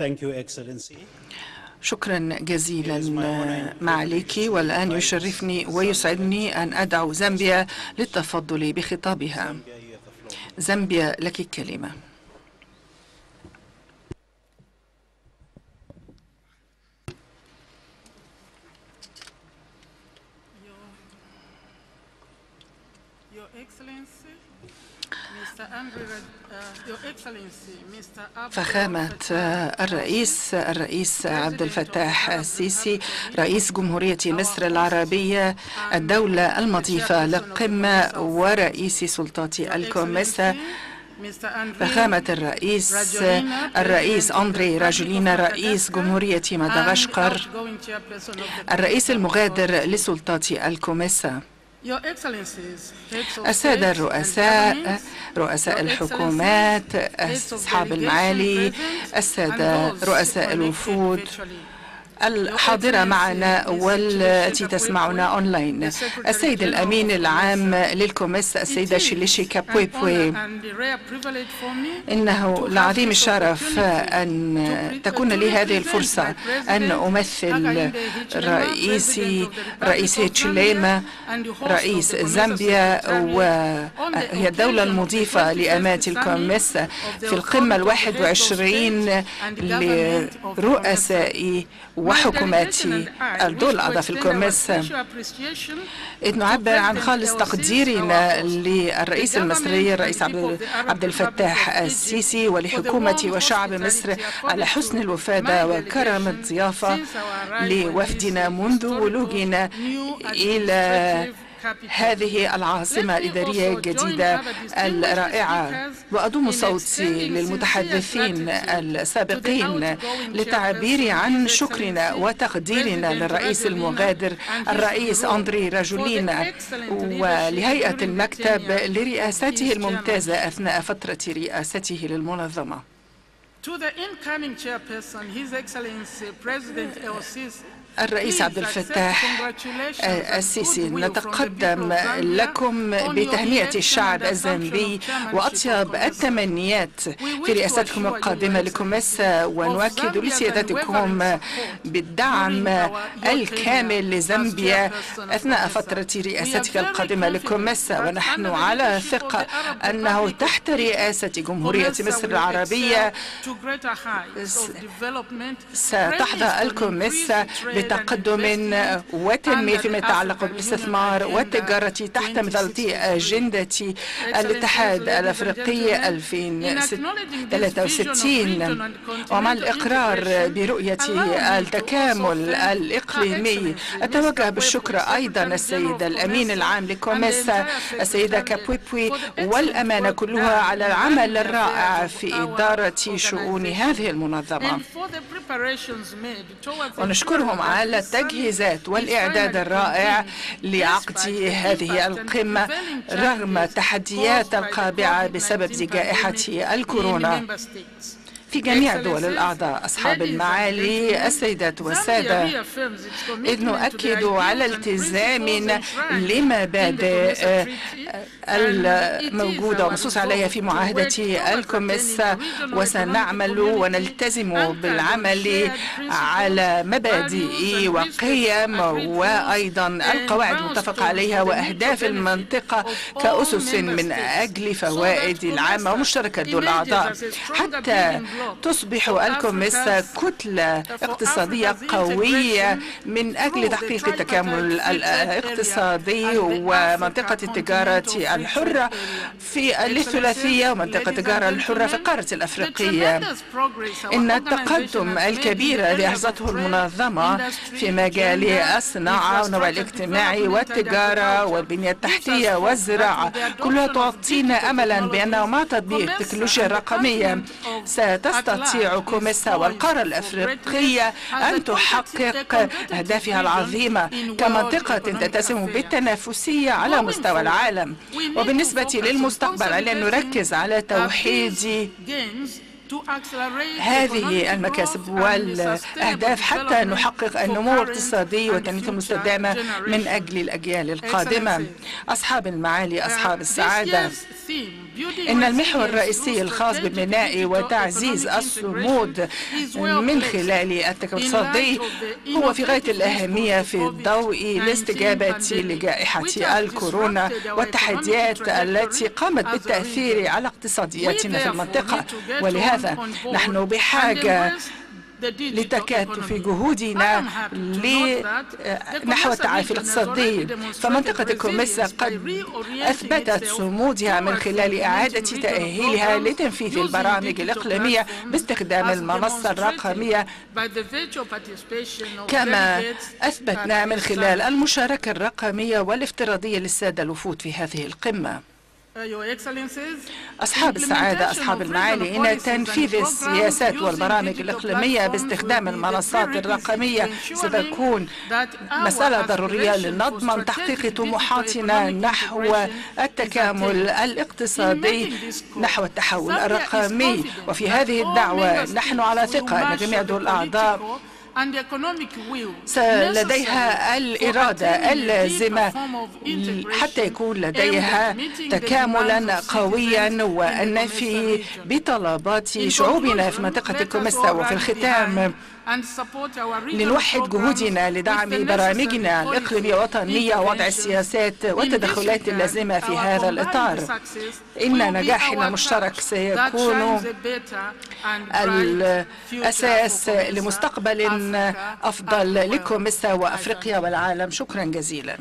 Thank you, Excellency. شكرا جزيلا معاليك والآن يشرفني ويسعدني أن أدعو زامبيا للتفضل بخطابها. زامبيا لك الكلمة. فخامة Fattah. الرئيس الرئيس عبد الفتاح السيسي رئيس جمهورية مصر العربية الدولة المضيفة للقمة ورئيس سلطات الكوميسا. فخامة الرئيس الرئيس أندري راجولينا رئيس جمهورية مدغشقر. الرئيس المغادر لسلطات الكوميسا. السادة الرؤساء رؤساء الحكومات أصحاب المعالي السادة رؤساء الوفود. الحاضرة معنا والتي تسمعنا أونلاين. السيد الأمين العام للكوميسا السيدة تشيليشي كابويبوي. إنه لعظيم الشرف أن تكون لي هذه الفرصة أن أمثل رئيسي الرئيس هيشيليما رئيس زامبيا وهي الدولة المضيفة لأمانة الكوميسا في القمة الواحد وعشرين لرؤساء وحكومات الدول الأعضاء في الكوميسا إذ نعبر عن خالص تقديرنا للرئيس المصري الرئيس عبد الفتاح السيسي ولحكومة وشعب مصر على حسن الوفادة وكرم الضيافة لوفدنا منذ ولوجنا إلى هذه العاصمة الإدارية الجديدة الرائعة. وأضم صوتي للمتحدثين السابقين للتعبير عن شكرنا وتقديرنا للرئيس المغادر الرئيس أندري راجولينا ولهيئة المكتب لرئاسته الممتازة أثناء فترة رئاسته للمنظمة. الرئيس عبد الفتاح السيسي نتقدم لكم بتهنئة الشعب الزامبي وأطيب التمنيات في رئاستكم القادمة لكوميسا ونؤكد لسيادتكم بالدعم الكامل لزامبيا أثناء فترة رئاستك القادمة لكوميسا ونحن على ثقة أنه تحت رئاسة جمهورية مصر العربية. ستحظى الكوميسا بتقدم وتنمية فيما يتعلق بالاستثمار والتجارة تحت مظلة أجندة الاتحاد الأفريقي 2063 ومع الإقرار برؤية التكامل الإقليمي أتوجه بالشكر أيضا السيد الأمين العام لكوميسا السيدة كابويبوي والأمانة كلها على العمل الرائع في إدارة شؤون هذه المنظمة. ونشكرهم على التجهيزات والإعداد الرائع لعقد هذه القمة رغم التحديات القابعة بسبب جائحة الكورونا. في جميع دول الأعضاء أصحاب المعالي السيدات والسادة. إذ نؤكد على التزامنا لمبادئ الموجودة ومنصوص عليها في معاهدة الكوميسا وسنعمل ونلتزم بالعمل على مبادئ وقيم وأيضا القواعد المتفق عليها وأهداف المنطقة كأسس من أجل فوائد العامة ومشتركة دول الأعضاء. حتى تصبح الكوميسا كتلة اقتصادية قوية من أجل تحقيق التكامل الاقتصادي ومنطقة التجارة الحرة في الثلاثية ومنطقة التجارة الحرة في القارة الأفريقية. إن التقدم الكبير الذي أحظته المنظمة في مجال الصناعة والنوع الاجتماعي والتجارة والبنية التحتية والزراعة. كلها تعطينا أملا بأنه مع تطبيق التكنولوجيا الرقمية ستستطيع كوميسا والقارة الأفريقية أن تحقق أهدافها العظيمة كمنطقة تتسم بالتنافسية على مستوى العالم. وبالنسبة للمستقبل علينا نركز على توحيد هذه المكاسب والأهداف حتى نحقق النمو الاقتصادي والتنمية المستدامة من أجل الأجيال القادمة. أصحاب المعالي أصحاب السعادة. إن المحور الرئيسي الخاص ببناء وتعزيز الصمود من خلال التكامل الاقتصادي هو في غاية الأهمية في ضوء الاستجابة لجائحة الكورونا والتحديات التي قامت بالتأثير على اقتصادياتنا في المنطقة. ولهذا نحن بحاجة لتكاتف جهودنا نحو التعافي الاقتصادي فمنطقة الكوميسا قد أثبتت صمودها من خلال إعادة تأهيلها لتنفيذ البرامج الإقليمية باستخدام المنصة الرقمية كما أثبتنا من خلال المشاركة الرقمية والافتراضية للسادة الوفود في هذه القمة. أصحاب السعادة أصحاب المعالي إن تنفيذ السياسات والبرامج الإقليمية باستخدام المنصات الرقمية ستكون مسألة ضرورية لنضمن تحقيق طموحاتنا نحو التكامل الاقتصادي نحو التحول الرقمي. وفي هذه الدعوة نحن على ثقة أن جميع دول الأعضاء لديها الإرادة اللازمة حتى يكون لديها تكاملا قويا والنفي بطلبات شعوبنا في منطقة الكوميسا وفي الختام. لنوحد جهودنا لدعم برامجنا الإقليمية والوطنية ووضع السياسات والتدخلات اللازمة في هذا الإطار. إن نجاحنا المشترك سيكون الأساس لمستقبل أفضل لكم وأفريقيا والعالم. شكرا جزيلا.